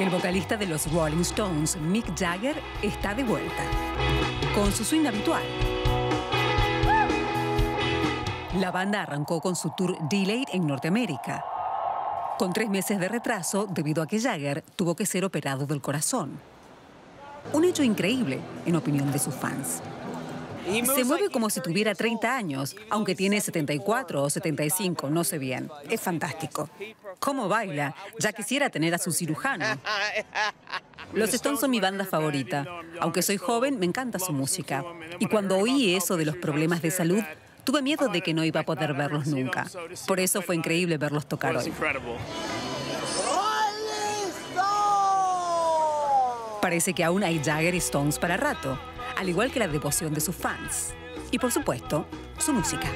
El vocalista de los Rolling Stones, Mick Jagger, está de vuelta, con su swing habitual. La banda arrancó con su tour Delayed en Norteamérica, con tres meses de retraso debido a que Jagger tuvo que ser operado del corazón. Un hecho increíble, en opinión de sus fans. Se mueve como si tuviera 30 años, aunque tiene 74 o 75, no sé bien. Es fantástico. ¿Cómo baila? Ya quisiera tener a su cirujano. Los Stones son mi banda favorita. Aunque soy joven, me encanta su música. Y cuando oí eso de los problemas de salud, tuve miedo de que no iba a poder verlos nunca. Por eso fue increíble verlos tocar hoy. Parece que aún hay Jagger y Stones para rato al igual que la devoción de sus fans. Y por supuesto, su música.